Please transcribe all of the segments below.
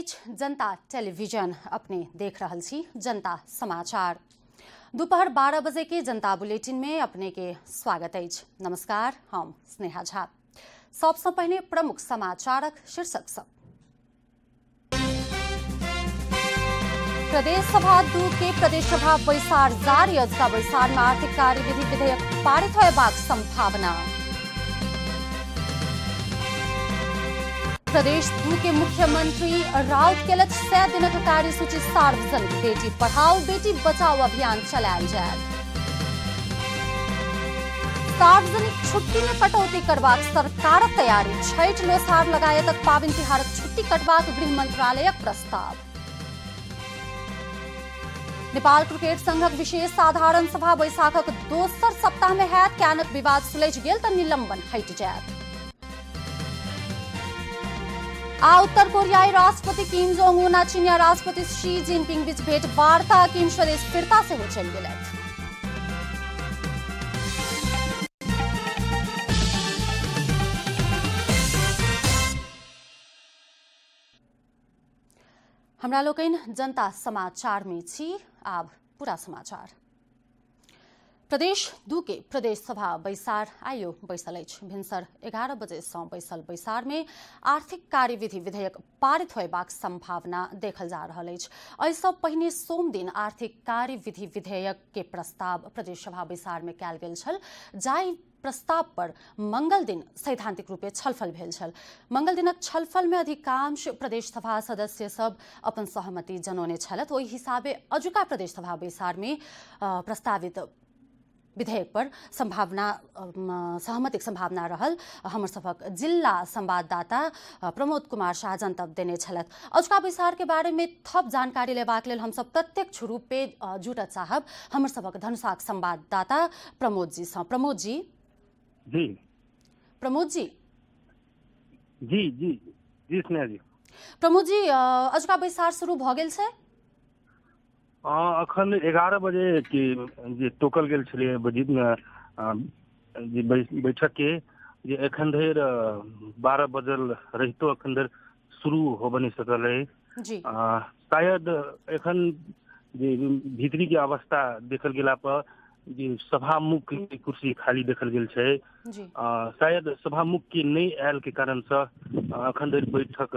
अछि जनता टेलीविज़न, अपने देख रहल छी जनता समाचार। दोपहर बारह बजे के जनता बुलेटिन में अपने के स्वागत अछि। नमस्कार, हम स्नेहा झा। सबसँ पहिने प्रमुख समाचारक शीर्षक सब। प्रदेश सभा दू के प्रदेश सभा बैसार जारी। अजुका बैसारमा आर्थिक कार्यविधि विधेयक पारित होयबाक सम्भावना प्रदेश दू के मुख्यमंत्री राउत केलक सय दिनक कार्यसूची सार्वजनिक। बेटी पढ़ाओ, बेटी बचाओ अभियान चलायल जायत। सार्वजनिक छुट्टी में कटौती करबाक सरकारक तैयारी। छठि लोसार लगायतक पाबनि तिहारक छुट्टी कटबाक गृह मंत्रालयक प्रस्ताव। नेपाल क्रिकेट संघक विशेष साधारण सभा बैसाखक दोसर सप्ताह में हैत। कैनक विवाद सुलझि तऽ निलंबन हटि जायत। आ, उत्तर कोरियाई राष्ट्रपति किम जोंग उन आ चीनिया राष्ट्रपति शी जिनपिंग बीच भेंट वार्ता किम स्वदेश फिरता से हो चलि गेलथि हमरा लोकनि जनता समाचार में छी, आब पूरा समाचार। प्रदेश दू के प्रदेश सभा बैसार आइयो बैसल भिनसर एगारह बजे सँ बैसल बैसार में आर्थिक कार्यविधि विधेयक पारित होयबाक संभावना देखल जा रहल अछि। एहिसँ पहिने सोम दिन आर्थिक कार्यविधि विधेयक के प्रस्ताव प्रदेश सभा बैसार में कयल गेल छल जाहि प्रस्ताव पर मंगल दिन सैद्धांतिक रूपे छलफल भेल छल। मंगल दिनक छलफल में अधिकांश प्रदेश सभा सदस्य सब अपन सहमति जनौने छलथि। ओहि हिसाबे अजुका प्रदेश सभा बैसार में प्रस्तावित विधेयक पर संभावना सहमतिक संभावना रहल। हमर सभक जिला संवाददाता प्रमोद कुमार शाह जनतब देने छलथि। अजुका बैसार के बारे में थप जानकारी लेबाक लेल हमसब प्रत्यक्ष रूपे जुटत चाहब हमर सभक धनुषाक संवाददाता प्रमोद जी सँ। प्रमोद जी? जी। प्रमोद जी? जी जी जी स्नेहा जी। प्रमोद जी अजुका बैसार शुरू भऽ गेल छै? अ, अखन एगारह बजे के जे तोकल गेल जे बैठक के जे एखन धरि बारह बजल रहितो एखन धरि शुरू होबऽ नहि सकल है शायद एखन जे भीतरी के अवस्था देखल गेला पर जे सभामुख के कुर्सी खाली देखल गेल छै जी। शायद सभामुख के नहि आयल के कारण सँ अ, एखन धरि बैठक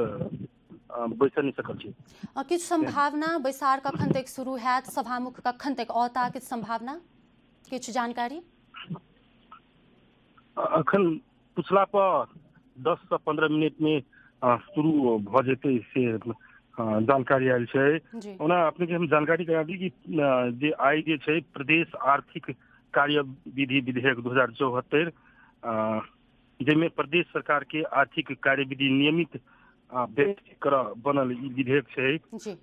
बैसल नहि सकल छै। किछु संभावना? बैसार कखन तक शुरू हैत सभामुख कखन तक औता किछु संभावना? किछु जानकारी? अखन पुछला पर दस से पंद्रह मिनट में शुरू भऽ जेतै से जानकारी आयल छै। ओना हम जानकारी करा दी कि जे आइ जे छै प्रदेश आर्थिक कार्य विधि विधेयक दू हज़ार चौहत्तर जाहिमे प्रदेश सरकार के आर्थिक कार्य विधि नियमित व्यक्त बनल ई विधेयक छै।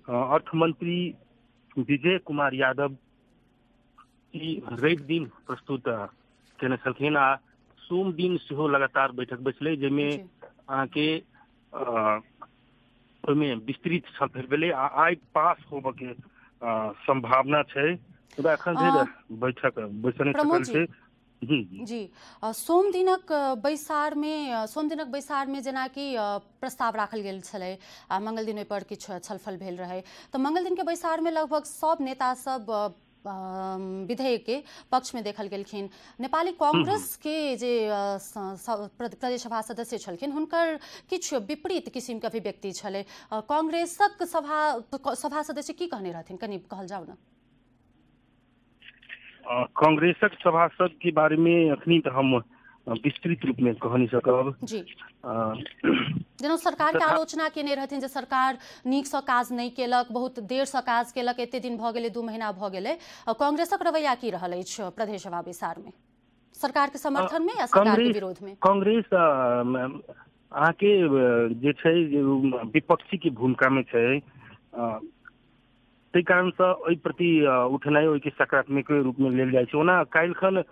अर्थ मंत्री विजय कुमार यादव ई रवि दिन प्रस्तुत केने छलखिन आ सोम दिन सेहो लगातार बैठक बैसलै जाहिमे जी। अहाँके ओहिमे विस्तृत छलफल भेलै आ आइ पास होबऽ के संभावना छै। मुदा एखन धरि बैठक बैसल सकल छै। जी सोम दिनक बैसारमे सोम दिनक बैसारमे जेनाकि प्रस्ताव राखल गेल छलै आ मंगल दिन ओहिपर किछु छलफल भेल रहै तऽ मंगल दिनके बैसारमे लगभग सब नेता सब अ, अम, विधेयक के पक्ष में देखल गेलखिन। नेपाली कांग्रेस के जे प्रदेश सभा सदस्य छलखिन हुनकर किछु विपरीत किसिमके अभिव्यक्ति छलै। कांग्रेसक सभा सभा सदस्य की कहने रहथिन? कनि कहल जाउ ने। कांग्रेसक सभासद के बारे में अखनी तऽ हम विस्तृत रूप में कह नहीं सकब। जी। जेना सरकार के आलोचना केने रहथिन जे सरकार नीकसँ काज नहि केलक बहुत देरसँ काज केलक एते दिन भऽ गेलै दू महीना गेलै। अ, कांग्रेसक रवैया की रहल अछि प्रदेश सभा बैसारमे सरकारके समर्थनमे या सरकारके कांग्रेस विरोधमे? कांग्रेस अ, म, अहाँके अ, जे छै जे विपक्षी के भूमिका में छै ताहि कारणसँ ओहि प्रति उठनाइ ओहिके सकारात्मक रूपमे लेल जाइ छै। ओना काल्हिखन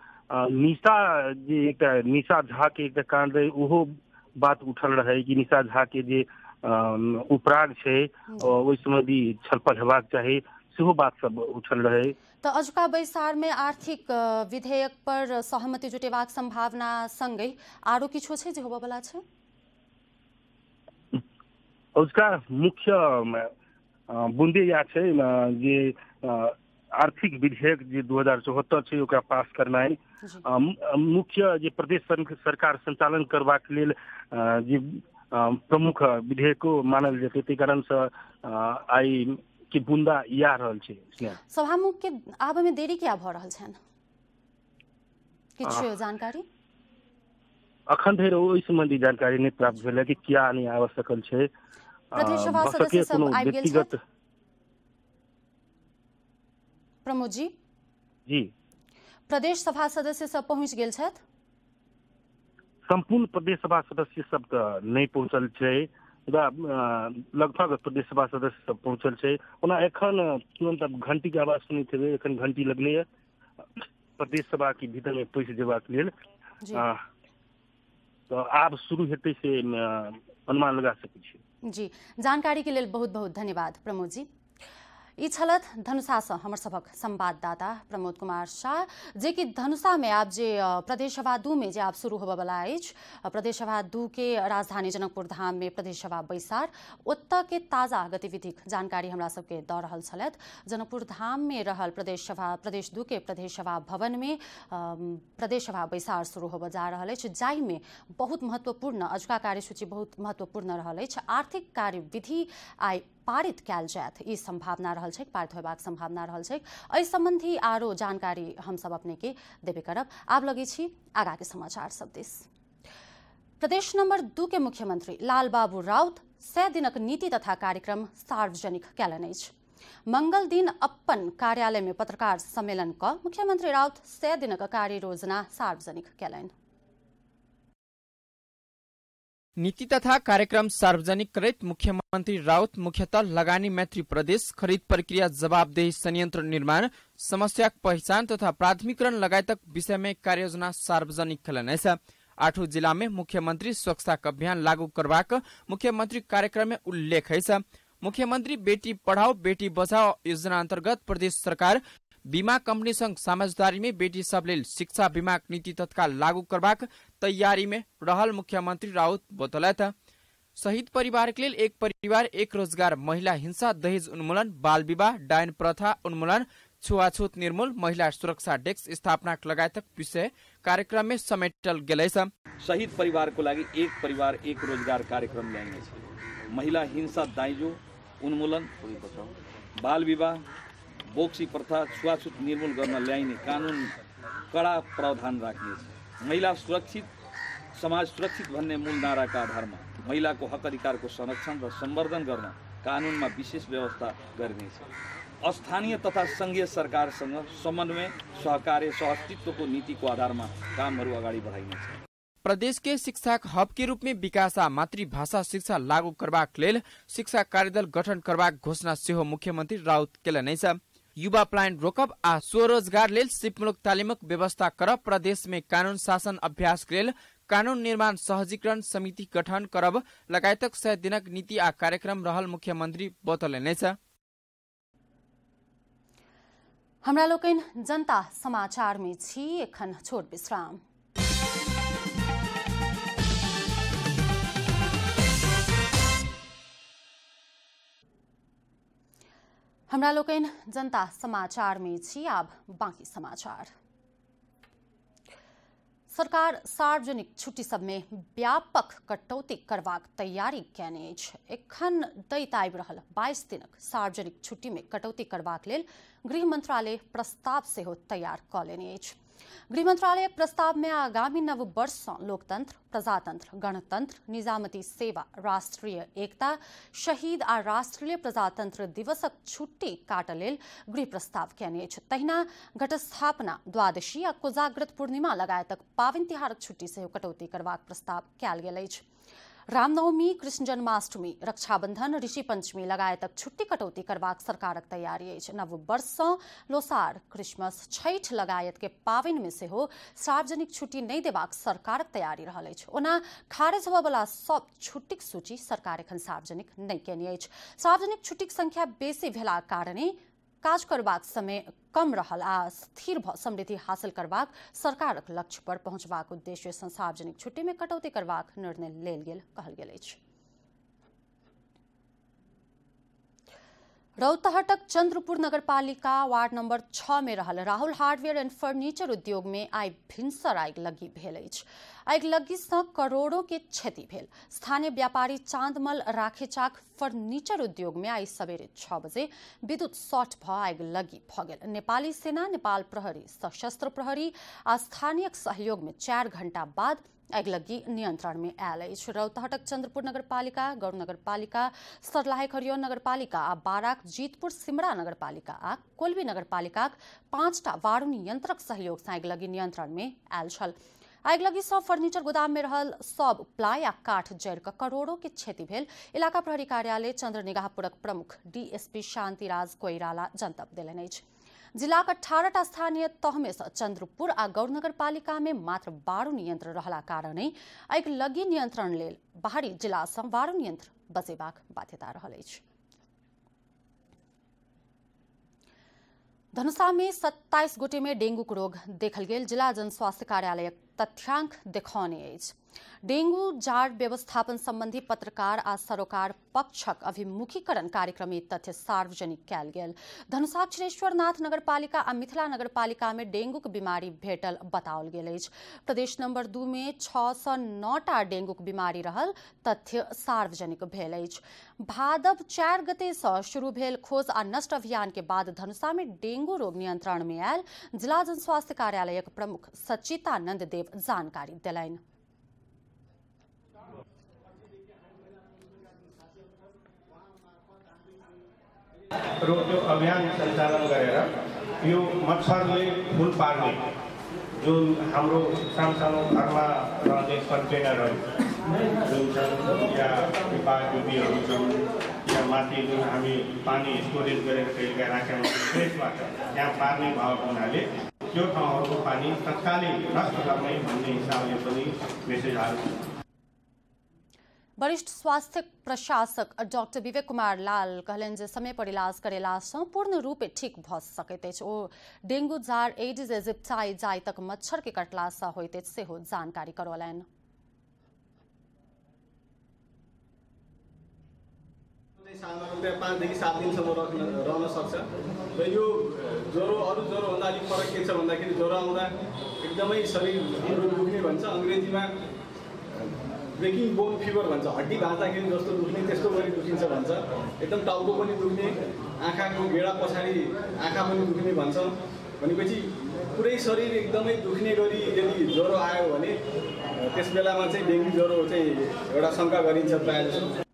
निशा जे एकटा निशा झा के एकटा कांड रहै ओहो बात उठल रहै कि निशा झा के जे उपराग छै ओहि सम्बन्धी छलफल हेबाक चाही सेहो बात सब उठल रहै तऽ अजुका बैसारमे आर्थिक विधेयक पर सहमति जुटेबाक संभावना संगै आरो किछो छै जे होबयवला छै? उसका मुख्य बुंदे या छै जे आर्थिक विधेयक जे दू हज़ार चौहत्तर छै ओकरा पास करनाइ। मुख्य जे प्रदेश सरकार संचालन करबाक लेल जे प्रमुख विधेयको मानल जेतै ताहि कारणसँ आइ के बुंदा आ रहल छै सभामुख के आबय में देरी किया भऽ रहल छनि? किछु जानकारी? अखन धरि ओहि सम्बन्धी जानकारी नहि प्राप्त भेल कि किया नहि आबि सकल छै। प्रदेश सभा भऽ सकै सदस्य सब कोनो गेल व्यक्तिगत प्रमोद जी जी प्रदेश सभा सदस्य सब पहुँच गेल छथि संपूर्ण प्रदेश सभा सदस्य सब तऽ नहि पहुंचल छै मुदा लगभग प्रदेश सभा सदस्य सब पहुंचल छै ओना एखन तुरंत घंटी के आवाज़ सुनैत हेबै एखन घंटी लगलै है प्रदेश सभा के भीतर में पहुँच जेबाक लेल तऽ आब शुरू हेतै से अनुमान लगा सकै छी जी जानकारी के लिए बहुत बहुत धन्यवाद प्रमोद जी। ई छलथ धनुषासँ हमर सभक संवाददाता प्रमोद कुमार शाह जे कि धनुषामे आब जे अ, प्रदेश सभा दू जे आब शुरू होबयवला अछि अ, प्रदेश सभा दू के राजधानी जनकपुर धाम में प्रदेश सभा बैसार ओतऽ के ताजा गतिविधिक जानकारी हमरा सबके दऽ रहल छलथि। जनकपुर धाम रहल प्रदेश सभा प्रदेश दू के प्रदेश सभा भवन में अम, प्रदेश सभा बैसार शुरू होबऽ जा रहल अछि जाहिमे बहुत महत्वपूर्ण अजुका कार्यसूची बहुत महत्वपूर्ण रहल अछि। आर्थिक कार्यविधि आइ पारित कयल जायत ई रहल छै पारित होयबाक संभावना रहल छै एहि सम्बन्धी आरो जानकारी हमसब अपने के देबे करब। आब लगे छी आगा के समाचार सब दिस। प्रदेश नंबर दू के मुख्यमंत्री लाल बाबू राउत सय दिनक नीति तथा कार्यक्रम सार्वजनिक कयलनि अछि। मंगल दिन अपन कार्यालय में पत्रकार सम्मेलन क मुख्यमंत्री राउत सय दिनक कार्य योजना सार्वजनिक कयलनि। नीति तथा कार्यक्रम सार्वजनिक करैत मुख्यमन्त्री राउत मुख्यतः लगानी मैत्री प्रदेश खरिद प्रक्रिया जवाबदेही संयन्त्र निर्माण समस्याक पहिचान तथा प्राथमिकरण लगायतक विषयमा कार्ययोजना सार्वजनिक कयलनि अछि। आठों जिला में मुख्यमंत्री स्वच्छता अभियान लागू करबाक मुख्यमंत्री कार्यक्रम में उल्लेख अछि। मुख्यमंत्री बेटी पढ़ाओ बेटी बचाओ योजना अंतर्गत प्रदेश सरकार बीमा साझेदारी में बेटी सब लेल शिक्षा बीमा नीति तत्काल लागू करबाक तैयारी में रहल मुख्यमंत्री राउत बतौलथि शहीद परिवार के एक परिवार एक रोजगार महिला हिंसा दहेज उन्मूलन बाल विवाह डायन प्रथा उन्मूलन छुआछूत निर्मूल महिला सुरक्षा डेस्क स्थापना लगायतक विषय कार्यक्रम में समेटल अछि शहीद परिवारको लागि एक परिवार एक रोजगार कार्यक्रम ल्याइनेछ महिला हिंसा दाइजो उन्मूलन बाल विवाह बोक्सी प्रथा छुवाछुत निर्मूल गर्न ल्याइने कानुन कडा प्रावधान राख्नेछ। महिला सुरक्षित समाज सुरक्षित भन्ने मूल नाराका आधारमा महिलाको हक अधिकारको संरक्षण र सम्वर्धन गर्न कानुनमा विशेष व्यवस्था गरिनेछ। स्थानीय तथा सङ्घीय सरकारसँग समन्वय सहकार्य सहअस्तित्वको नीतिको आधारमा कामहरू अगाडि बढाइनेछ। प्रदेश के शिक्षा हब के विकास मातृभाषा शिक्षा लागू करबाक शिक्षा कार्यदल गठन करबाक घोषणा सेहो मुख्यमंत्री राउत केलनि अछि युवा प्लान रोकब आ स्वरोजगार लेल तालिमक व्यवस्था करब प्रदेश में कानून शासन अभ्यास लेल कानून निर्माण सहजीकरण समिति गठन करब। लगायतक सय दिनक नीति आ कार्यक्रम रहल मुख्यमंत्री बतौलनि अछि हमरा लोकनि जनता समाचार छी एखन छोट विश्राम। सरकार सार्वजनिक छुट्टी सब में व्यापक कटौती करवाक तैयारी कैने एखन दैत आबि रहल बाईस दिनक सार्वजनिक छुट्टी में कटौती करवाक लेल गृह मंत्रालय प्रस्ताव सेहो तैयार कऽ लेने गृह मंत्रालय प्रस्ताव में आगामी नव वर्ष लोकतंत्र, प्रजातंत्र, गणतंत्र, निजामती सेवा, राष्ट्रीय एकता, शहीद आ राष्ट्रीय प्रजातंत्र दिवसक छुट्टी काटऽ लेल गृह प्रस्ताव कयने अछि। तहिना घटस्थापना, द्वादशी आ कोजाग्रत पूर्णिमा लगायतक पावनि तिहारक छुट्टी सेहो कटौती करबाक प्रस्ताव कयल गेल अछि। रामनवमी कृष्ण जन्माष्टमी, रक्षाबंधन, ऋषि पंचमी लगायतक छुट्टी कटौती करबाक सरकारक तैयारी अछि। नव वर्ष सँ लोसार क्रिसमस छठि लगायत के पावनि में सेहो सार्वजनिक छुट्टी नहि देबाक सरकारक तैयारी रहल ओना खारिज होबयवला सभ छुट्टीक सूची सरकार एखन सार्वजनिक नहि केने सार्वजनिक छुट्टीक संख्या बेसी भेलाक कारणे काज करबाक समय कम रहल आ स्थिर भ समृद्धि हासिल करबाक सरकारक लक्ष्य पर पहुंचबाक उद्देश्य सँ सार्वजनिक छुट्टी में कटौती करबाक निर्णय लेल गेल कहल गेल अछि। रौतहटक चंद्रपुर नगरपालिका वार्ड नंबर छ में रहल राहुल हार्डवेयर एंड फर्नीचर उद्योग में आई भिनसर आगि लगी भेल आगि लगी सँ करोड़ों के क्षति भेल। स्थानीय व्यापारी चांदमल राखेचाक फर्नीचर उद्योग में आई सवेरे छ बजे विद्युत शॉर्ट भ आगि लगी नेपाली सेना, नेपाल प्रहरी, सशस्त्र प्रहरी आ स्थानीय सहयोग में चार घंटा बाद आगिलगी नियन्त्रण में आयल रौतहटक चंद्रपुर नगरपालिका, गौर नगरपालिका, सर्लाही खरियोन नगरपालिका आ बाराक जीतपुर सिमरा नगरपालिका आ कोल्बी नगरपालिकाक पाँचटा वारुणी यंत्रक सहयोग सँ आगिलगी नियन्त्रण में आयल छल। आगिलगी सँ फर्नीचर गोदाम में रहल सब प्लाई आ काठ जरि कऽ करोड़ों के क्षति भेल। इलाका प्रहरी कार्यालय चंद्र निगाहपुरक प्रमुख डीएसपी शांतिराज कोइराला जनतब देलनि जिलाक अठारहटा स्थानीय तहमे चंद्रपुर आ गौर में मात्र बारुणी यंत्र रहला कारणे आगि लगी नियंत्रण लेल बाहरी जिला सँ बारुणी यंत्र बजेबाक बाध्यता रहल धनुषा में सत्ताईस गोटे में डेंगूक रोग देखल गेल। जिला जनस्वास्थ्य कार्यालयक तथ्यांक देखौने अछि। डेंगू जाड़ व्यवस्थापन संबंधी पत्रकार आ सरोकार पक्षक अभिमुखीकरण कार्यक्रम ई तथ्य सार्वजनिक कयल गेल। धनुषा क्षीरेश्वरनाथ नगरपालिका आ मिथिला नगरपालिका में डेंगूक बीमारी भेटल बताओल गेल प्रदेश नंबर दू में छओ सौ नौटा डेंगूक बीमारी रहल तथ्य सार्वजनिक भेल भादव चारि गते सँ शुरू भेल खोज आ नष्ट अभियान के बाद धनुषा में डेंगू रोग नियंत्रण में आयल। जिला जनस्वास्थ्य कार्यालयक प्रमुख सचितानंद देव जानकारी देलनि। रोक्यो अभियान सञ्चालन गरेर यो मच्छरले फुल पार्ने जुन हाम्रो सानो घरमा रहने कन्टेनरहरू जुन छन् या बाजुबीहरू छन् या माथि जुन हामी पानी स्टोरेज गरेर कहिलेका राख्यौँ त्यसबाट त्यहाँ पार्ने भएको हुनाले त्यो ठाउँहरूको पानी तत्कालै नष्ट गर्ने भन्ने हिसाबले पनि मेसेजहरू वरिष्ठ स्वास्थ्य प्रशासक डॉक्टर विवेक कुमार लाल कहलनि जे समय पर इलाज करेला सँ पूर्ण रूपे ठीक भऽ सकैत ओ डेंगू जार एडिस इजिप्टाई जाइतक मच्छर के कटला सँ अछि सेहो जानकारी करौलनि। ज्वरो, अरू ज्वरोभन्दा अलिक फरक के ज्वरो आउँदा एकदमै शरीरहरू दुख्ने भन्छ। अङ्ग्रेजीमा ब्रेकिङ बोन फिभर भन्छ हड्डी भाँच्दाखेरि जस्तो दुख्ने त्यस्तो गरी दुखिन्छ भन्छ। एकदम टाउको पनि दुख्ने आँखाको गेडा पछाडि आँखा पनि दुख्ने भन्छ। भनेपछि पुरै शरीर एकदमै दुख्ने गरी यदि ज्वरो आयो भने त्यस बेलामा चाहिँ डेङ्गु ज्वरो चाहिँ एउटा शङ्का गरिन्छ प्रायः जसो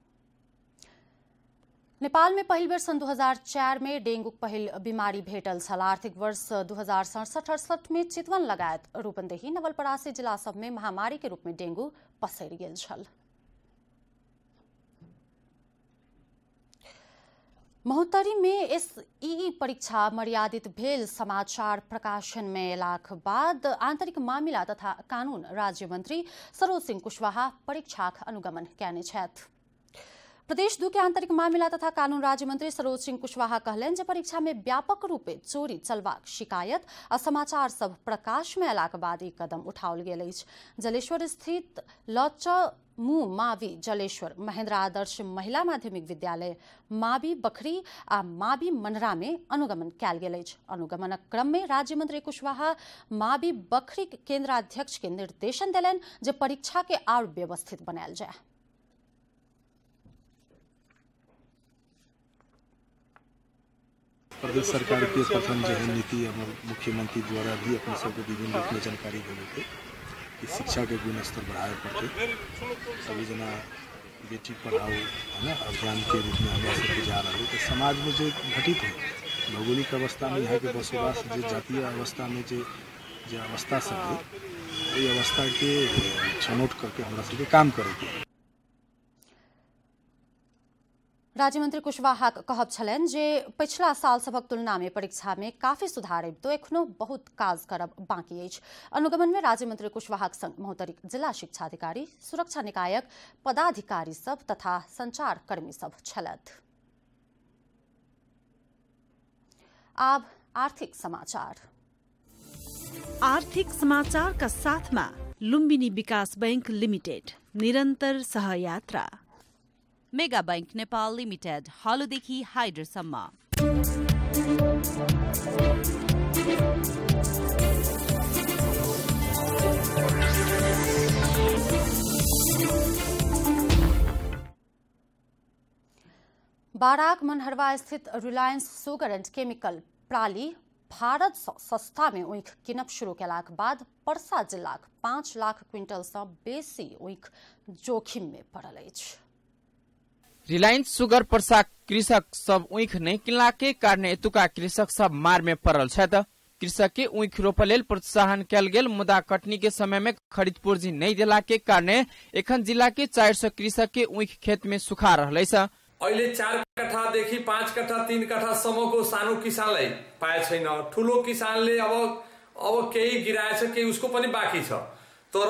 नेपाल में पहिल बेर सन् 2004 में डेंगू पहिल बीमारी भेटल। छल आर्थिक वर्ष दू हज़ार सड़सठ अड़सठ में चितवन लगायत। रूपन्देही नवलपरासी जिला सब में महामारी के रूप में डेंगू पसरि गेल छल। महोत्तरी में एस ई परीक्षा मर्यादित भेल। समाचार प्रकाशन में अयलाक बाद आंतरिक मामिला तथा कानून राज्य मंत्री सरोज सिंह कुशवाहा परीक्षाक अनुगमन कयने छथि। प्रदेश दू के आंतरिक मामिला तथा कानून राज्य मंत्री सरोज सिंह कुशवाहा कहलनि जे परीक्षा में व्यापक रूपे चोरी चलबाक शिकायत आ समाचार सब प्रकाश में अयलाक बाद ई कदम उठाओल गेल जलेश्वर स्थित लॉच मू मावी जलेश्वर महेंद्र आदर्श महिला माध्यमिक विद्यालय मावी बखरी आ मावी मनरा में अनुगमन कयल गेल अनुगमनक क्रम में राज्य मंत्री कुशवाहा मावी बखरी केंद्राध्यक्ष के निर्देशन देलनि, जे परीक्षा के और व्यवस्थित बनायल जाय प्रदेश सरकार के प्रथम जो है नीति हमर मुख्यमंत्री द्वारा भी अपने सबके विभिन्न रूप में जानकारी देने थे कि शिक्षा के गुण स्तर बढ़ाए पड़ते। सभी जना बेटी पढ़ाओ, है ना, अभियान के रूप में हमरा सबके जा रहा है। तो समाज में जो घटित है, भौगोलिक अवस्था में यहाँ के बसोबास, जो जातीय अवस्था में जो जो अवस्था सब है, वही अवस्था के छनौट करके हमरा सबके काम करेके मंत्री कुशवाहा कहब छलनि जे पिछला साल सभक तुलना में परीक्षा में काफ़ी सुधार तो एखनो बहुत काज करब बाकी अछि। अनुगमन में राज्य मंत्री कुशवाहाक संग महोत्तरीक जिला शिक्षा अधिकारी सुरक्षा निकायक, पदाधिकारी सब तथा संचार कर्मी सब छलथि। आब आर्थिक समाचार। आर्थिक समाचार का साथमा लुम्बिनी विकास बैंक लिमिटेड निरन्तर सहयात्रा। मेगा बैंक नेपाल लिमिटेड हलोदेखि हाइडरसम्म बाराक मनहरवा स्थित रिलायंस सुगर एंड केमिकल प्राली भारत सस्ता में ऊख किनब शुरू केलाक बाद पर्सा जिल्लाक पाँच लाख क्विंटल सँ बेसी ऊख जोखिम में पड़ल अछि। रिलायंस सुगर पर्सा कृषक सब ऊख नहीं किनला के कारण एतुका कृषक सब मार में पड़ल कृषक के ऊख रोप लेल प्रोत्साहन कल गेल मुदा कटनी के समय में खरीद पूर्जी नहीं देला के कारण एखन जिला के चार सौ कृषक के ऊख खेत में सुखा रहलै छ अहिले चार कठादेखि पाँच कठा तिन कठासम्मको सानो किसानलाई पाए छैन। ठुलो किसानले अब अब केही गिराएछ केही उसको पनि बाँकी छ। तर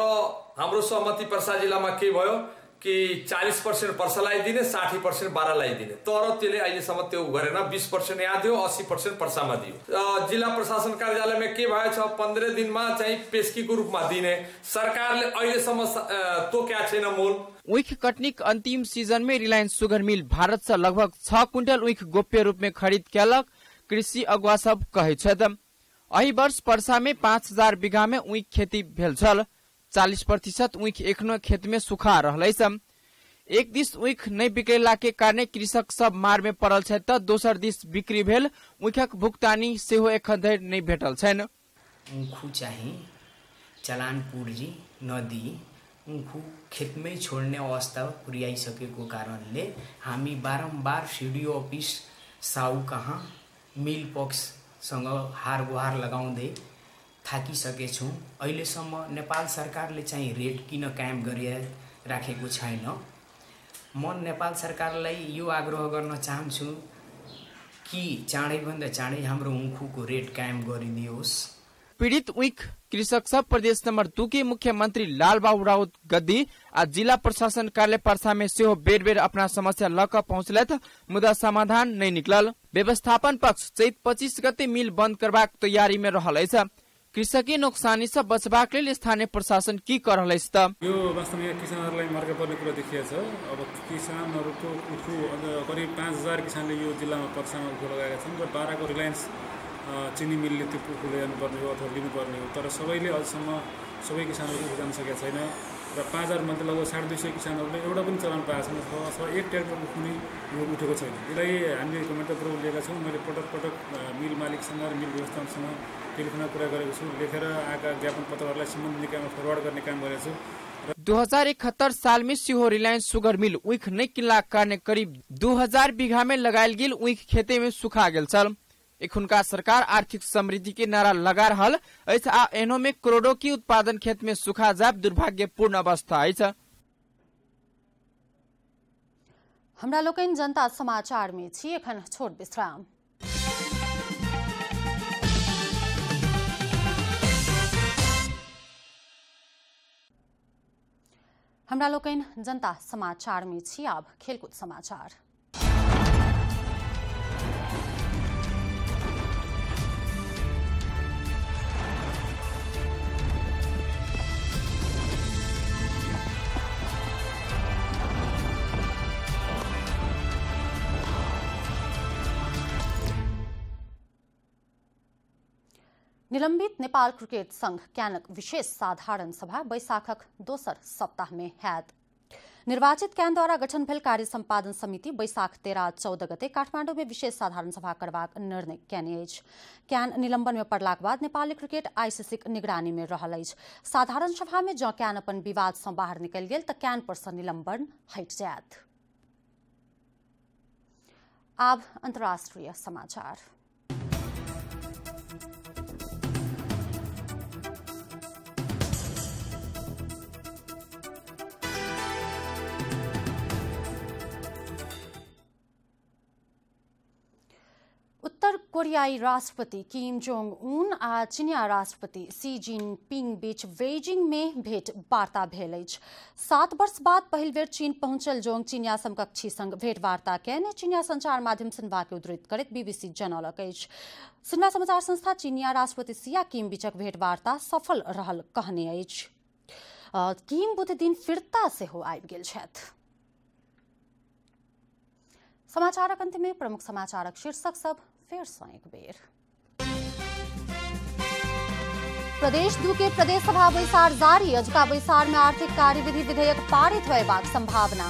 हाम्रो सहमति पर्सा जिल्लामा के भयो? कि चालिस पर्सेन्ट पर्सालाई दिने साठी पर्सेन्ट बाह्रलाई दिने। तर त्यसले अहिलेसम्म त्यो गरेन बिस पर्सेन्ट यहाँ दियो अस्सी पर्सेन्ट पर्सामा दियो। जिल्ला प्रशासन कार्यालयमा के भएछ पन्ध्र दिनमा चाहिँ पेस्कीको रूपमा दिने। सरकारले अहिलेसम्म तोक्या छैन मोल। ऊख कटनीक अंतिम सीजन में रिलायंस सुगर मिल भारत से लगभग छह क्विंटल ऊख गोप्य रूप में खरीद केलक कृषि अगुवा सब कहै एहि वर्ष में पाँच हजार बीघा ऊख खेती भेल छल। चालीस प्रतिशत ऊख एखनो खेत में सुखा रहलै छ एक दिस ऊख नहीं बिक्रेला के कारणे कृषक सब मार में पड़ल त दोसर दिस बिक्री भेल ऊखक भुक्तानी सेहो एखन धरि नहीं भेटल ऊखु चाहिँ चलान पूर्जी नदिई ऊखु खेतमै छोड्ने अवस्था पुर्याइसकेको कारणले हामी बारम्बार सिडिओ अफिस साउ कहाँ मिल पक्षसँग हार गुहार लगाउँदै थाकिसकेछौँ। अहिलेसम्म नेपाल सरकारले चाहिँ रेट किन कायम गरिराखेको छैन। म नेपाल सरकारलाई यो आग्रह गर्न चाहन्छु कि चाँडैभन्दा चाँडै हाम्रो ऊखुको रेट कायम गरिदियोस्। पीड़ित ऊख कृषक सब प्रदेश नंबर दू के मुख्यमंत्री लाल बाबू राउत गद्दी आ जिला प्रशासन कार्यालय पर्सा में सेहो बेर बेर अपना समस्या ल क पहुंचलथ मुदा समाधान नहीं निकलल। व्यवस्थापन पक्ष चैत पच्चीस गते मिल बंद करबाक तैयारी में रहल अछि कृषकी नोक्सानी से बचबाक स्थानीय प्रशासन की कर त यो वास्तवमा किसानहरूलाई मर्का पर्ने कुरा देखिएको छ। अब किसानहरूको उखु करिब पाँच हजार किसानले यो जिल्लामा पर्सामा उखु लगाएका छन् र बाह्रको रिलायन्स चिनी मिलले त्यो उखु ल्याउनुपर्ने हो अथवा लिनुपर्ने हो। तर सबैले अझसम्म सबै किसानहरू उखु जान सकेका छैन र पाँच हजार मध्ये लगभग साढे दुई सय किसानहरूले एउटा पनि चलान पाएको छैन अथवा एक ट्र्याक्टर उखु नै यो उठेको छैन। यसलाई हामीले कमेन्टपत्र लिएका छौँ। मैले पटक पटक मिल मालिकसँग र मिल व्यवस्थापनसँग टेलिफोनमा कुरा गरेको छु। लेखेर आएका ज्ञापन पत्रहरूलाई सम्बन्धित निकायमा फरवर्ड गर्ने काम गरेको छु। दो हजार इकहत्तर साल में सीहो रिलायंस सुगर मिल ऊख नहीं किनला कारण करीब दो हजार बीघा में लगायल गेल ऊख खेते में सुखा गेल छल। एखुनका सरकार आर्थिक समृद्धि के नारा लगा रहल अछि आ एहनो में करोड़ों की उत्पादन खेत में सुखा जाब दुर्भाग्यपूर्ण अवस्था अछि हमरा लोकनि जनता समाचार में छी एखन छोट विश्राम। हमरा लोकनि जनता समाचार में छी आब खेलकूद समाचार। निलंबित नेपाल क्रिकेट संघ क्यानक विशेष साधारण सभा बैशाखक दोसर सप्ताह में हैत। निर्वाचित क्यानद्वारा गठन भेल कार्य सम्पादन समिति बैशाख तेरह चौदह गते काठमांडू में विशेष साधारण सभा करबाक निर्णय कयने क्यान निलंबन में पड़लाक बाद नेपाली क्रिकेट आईसीसीक निगरानी में रहल साधारण सभा में जँ क्यान अपन विवाद सँ बाहर निकलि तऽ क्यान पर सँ निलंबन हटि जायत। समाचार। कोरियाई राष्ट्रपति किम जोंग उन आ चीनिया राष्ट्रपति सी जिनपिंग बीच बेजिंग में भेंट वार्ता भेल सात वर्ष बाद पहिल बेर चीन पहुंचल जोंग चीनिया समकक्षी संग भेंट वार्ता कयने। चीनिया संचार माध्यम सिन्हा के उद्धृत करैत बीबीसी जनौलक सिन्हा समाचार संस्था चीनिया राष्ट्रपति सी आ किम बीचक भेंट वार्ता सफल रहल कहने किम बुध दिन फिरता सेहो आबि गेल छथि। समाचारक अंत में प्रमुख समाचारक शीर्षक सब फिर से एक बेर प्रदेश दू के प्रदेश सभा बैसार जारी। अजुका बैसार में आर्थिक कार्यविधि विधेयक पारित होयबाक संभावना।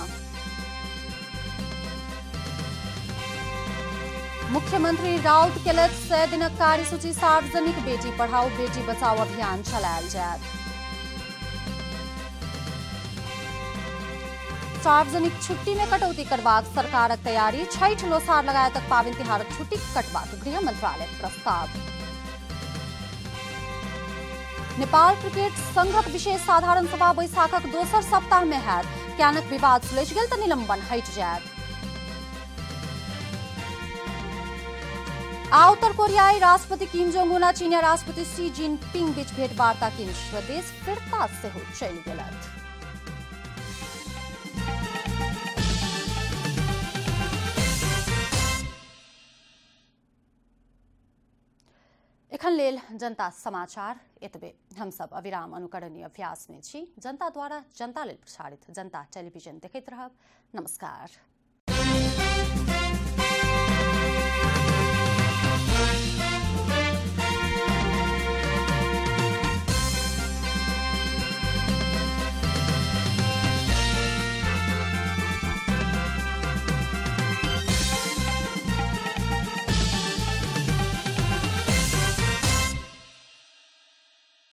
मुख्यमंत्री राउत केलत सय दिनक कार्यसूची सार्वजनिक। बेटी पढ़ाओ, बेटी बचाओ अभियान चलायल जायत। सार्वजनिक छुट्टी में कटौती करबाक सरकारक तैयारी, छठि लोसार लगायतक पाबनि तिहारक छुट्टी कटबाक गृह मंत्रालय प्रस्ताव। नेपाल क्रिकेट संघक विशेष साधारण सभा बैसाखक दोसर सप्ताह में हैत क्यानक विवाद सुलझ गेल तऽ निलंबन हटि जायत। आ उत्तर कोरियाई राष्ट्रपति किम जोंग उन आ चीनिया राष्ट्रपति शी जिनपिंग बीच भेंटवार्ता के स्वदेश फिरता सेहो चलि गेलथि। लेल जनता समाचार एतबे। हमसब अविराम अनुकरणीय अभ्यास में छी। जनता द्वारा जनता लेल प्रसारित जनता टेलीविजन देखैत रहब। नमस्कार।